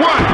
Diggity,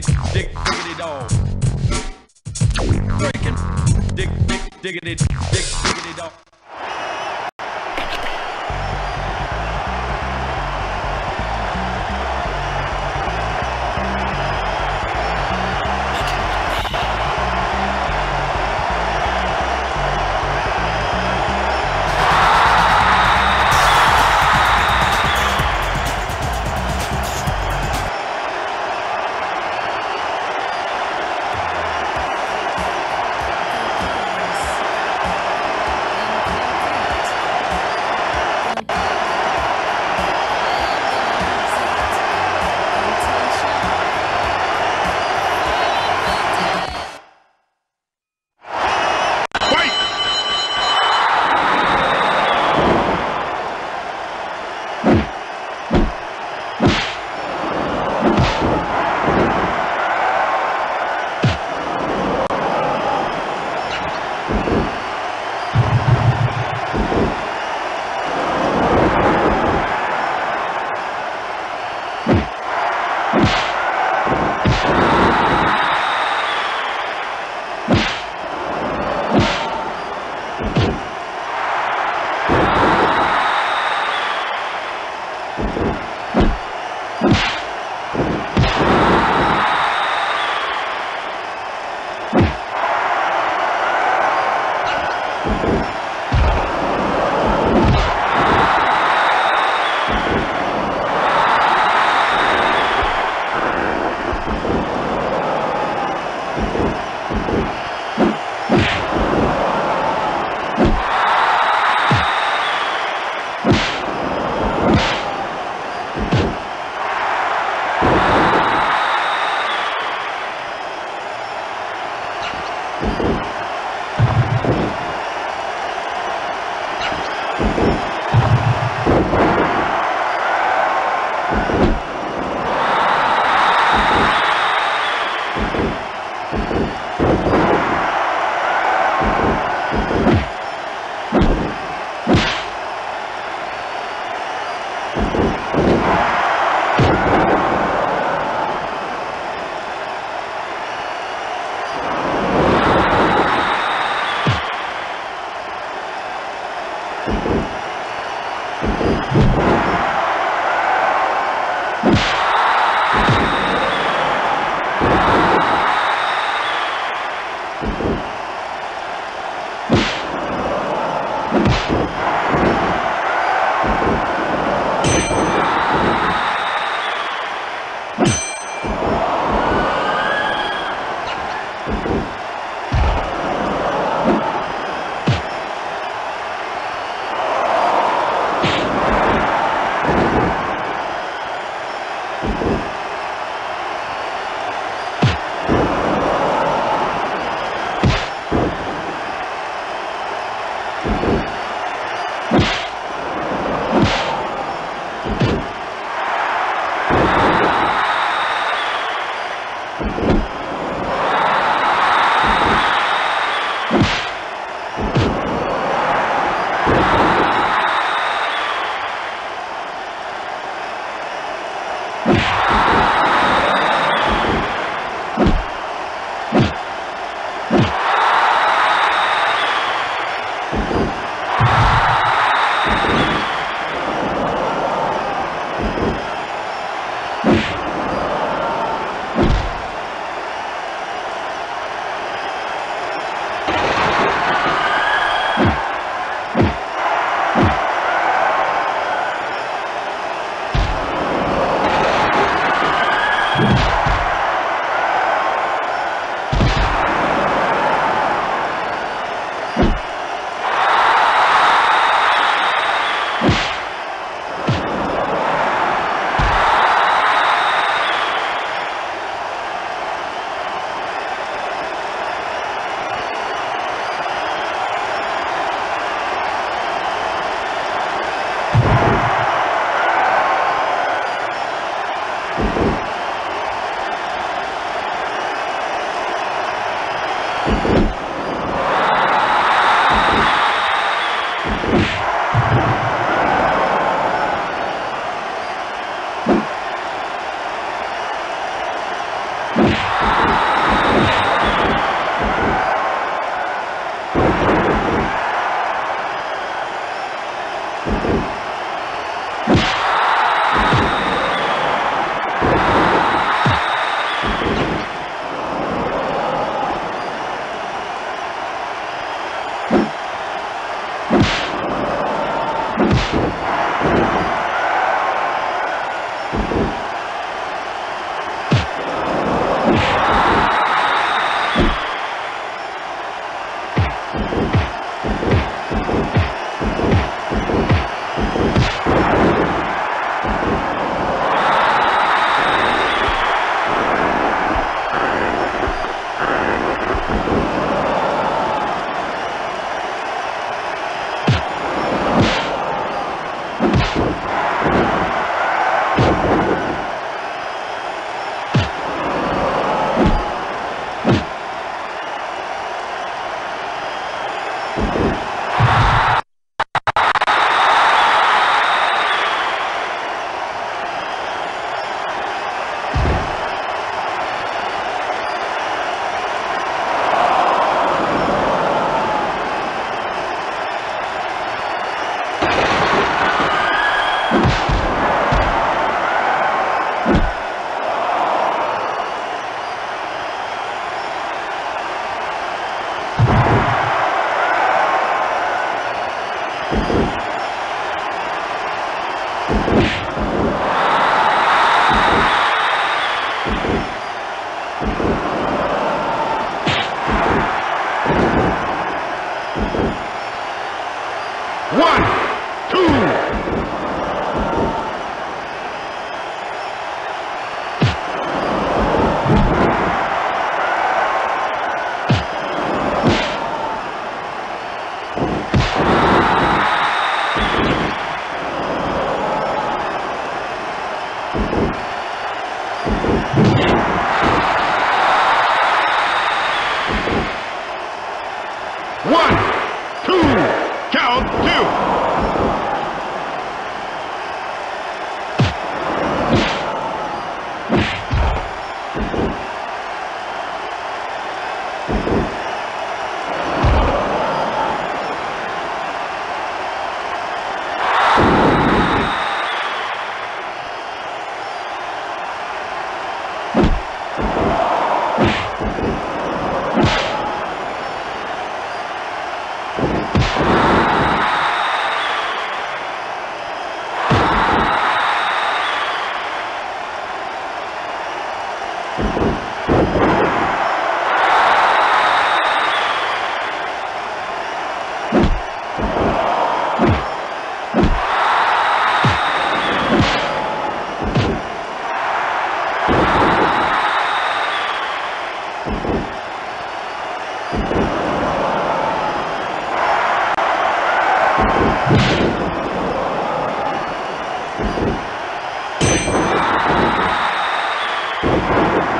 Diggity, dig, diggity dog. Breaking, dig, dig, diggity, One, two.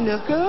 snurken.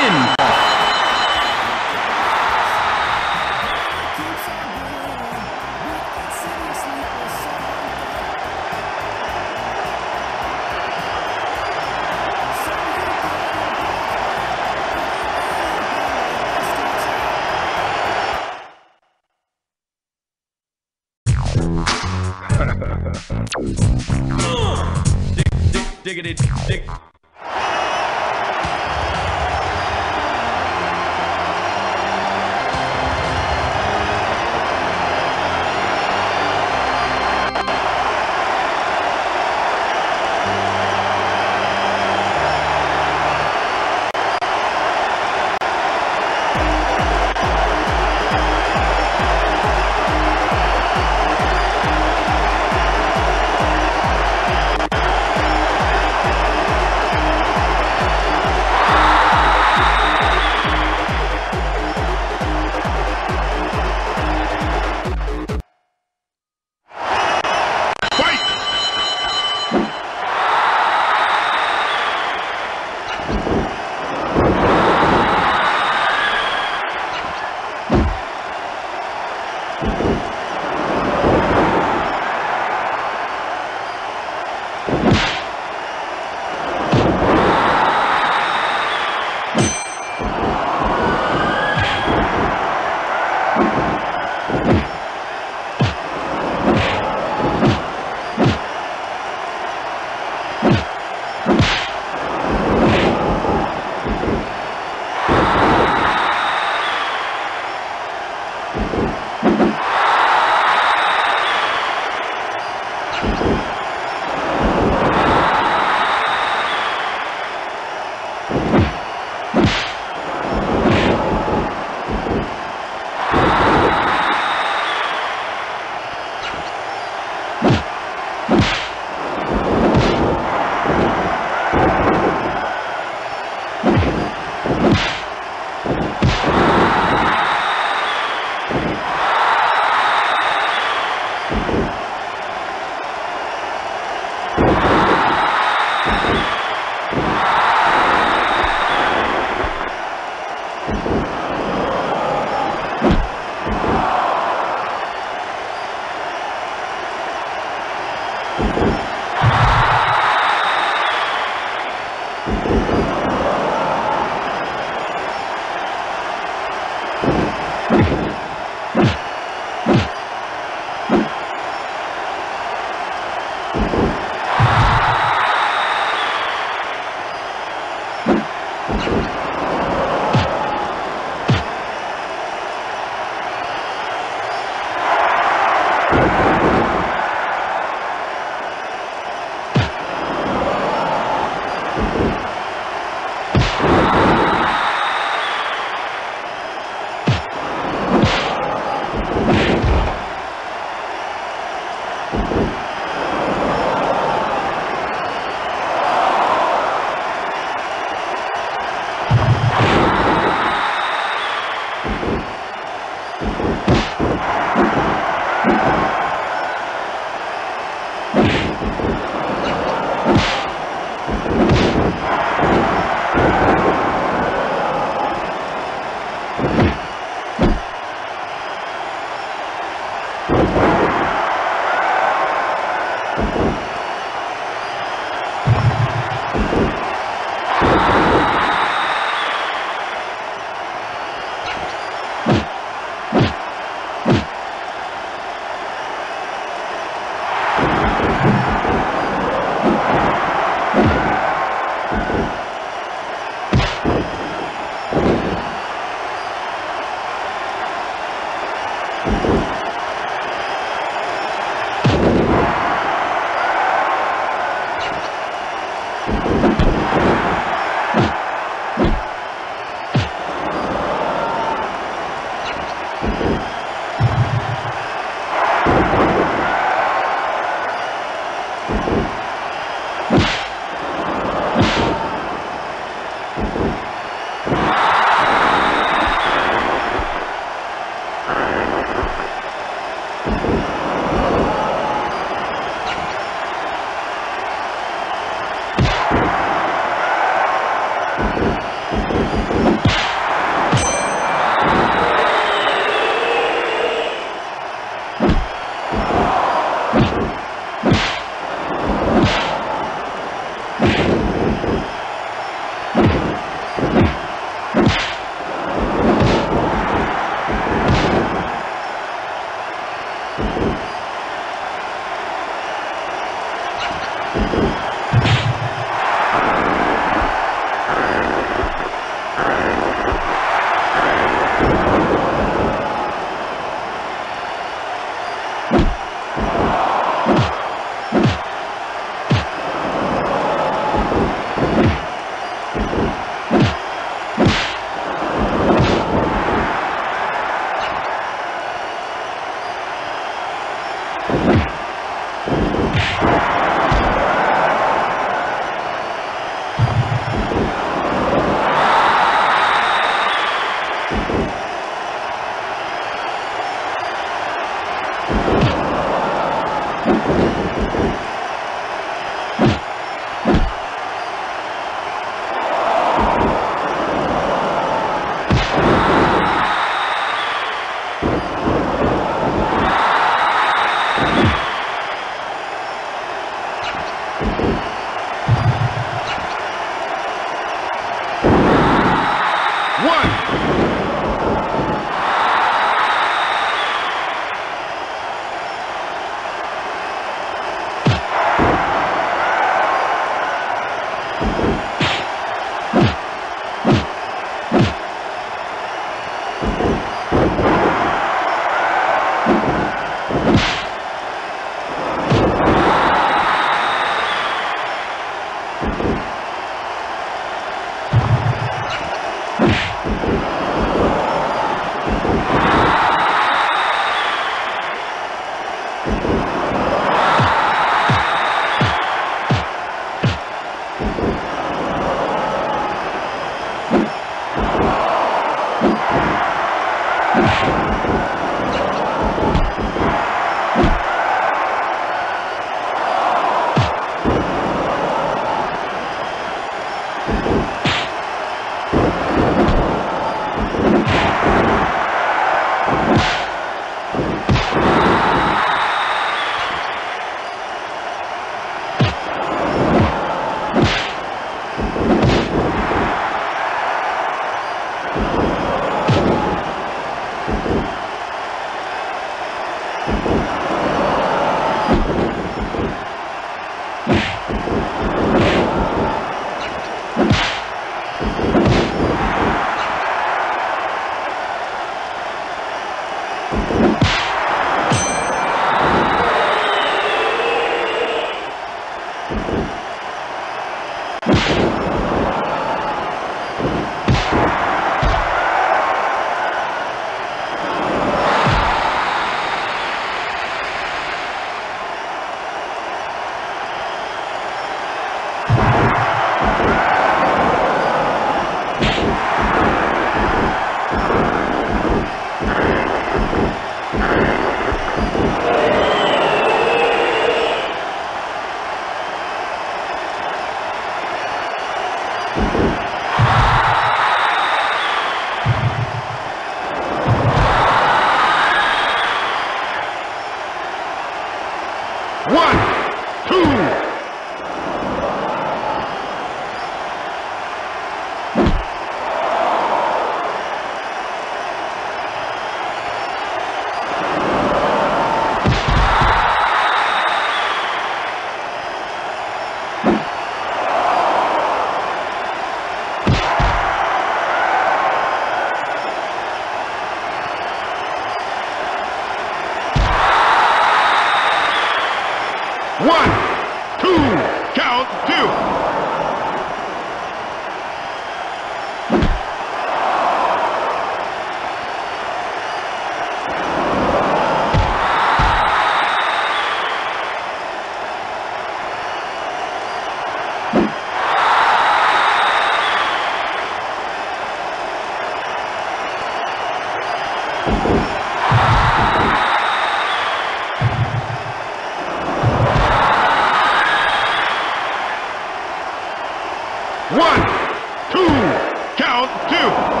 two, count two.